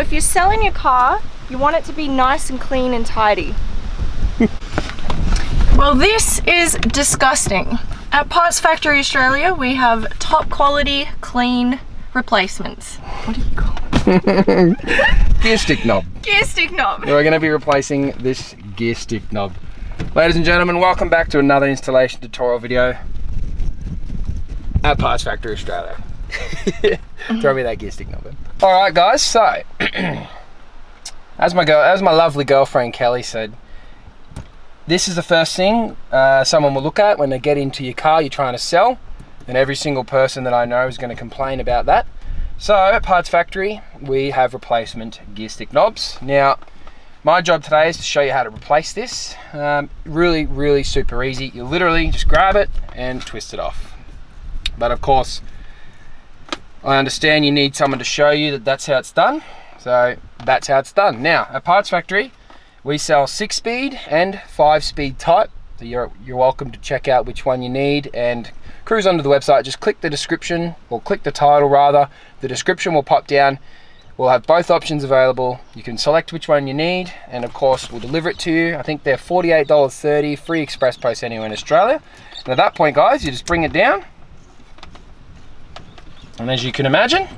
if you're selling your car, you want it to be nice and clean and tidy. well, this is disgusting. At Parts Factory Australia, we have top quality, clean replacements. What do you call it? Gear stick knob. Gear stick knob. We're going to be replacing this gear stick knob. Ladies and gentlemen, welcome back to another installation tutorial video at Parts Factory Australia. Throw me that gear stick knob. All right, guys. So, as my girl, as my lovely girlfriend Kelly said, this is the first thing uh, someone will look at when they get into your car you're trying to sell, and every single person that I know is going to complain about that. So at Parts Factory, we have replacement gear stick knobs. Now, my job today is to show you how to replace this. Um, really, really super easy. You literally just grab it and twist it off. But of course, I understand you need someone to show you that that's how it's done. So that's how it's done. Now, at Parts Factory, we sell six speed and five speed type. So you're, you're welcome to check out which one you need and cruise onto the website. Just click the description or click the title rather. The description will pop down. We'll have both options available. You can select which one you need and of course we'll deliver it to you. I think they're $48.30 free express post anywhere in Australia. And at that point guys, you just bring it down. And as you can imagine,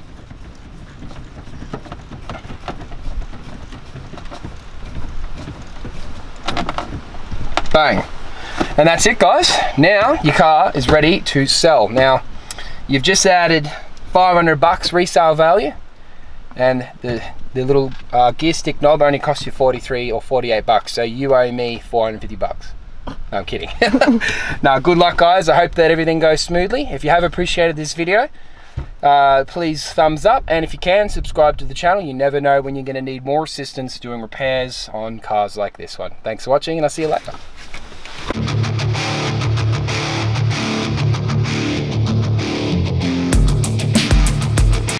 Bang. And that's it guys. Now your car is ready to sell. Now you've just added 500 bucks resale value and the, the little uh, gear stick knob only costs you 43 or 48 bucks. So you owe me 450 bucks. No, I'm kidding. now good luck guys. I hope that everything goes smoothly. If you have appreciated this video, uh, please thumbs up and if you can subscribe to the channel. You never know when you're going to need more assistance doing repairs on cars like this one. Thanks for watching and i'll see you later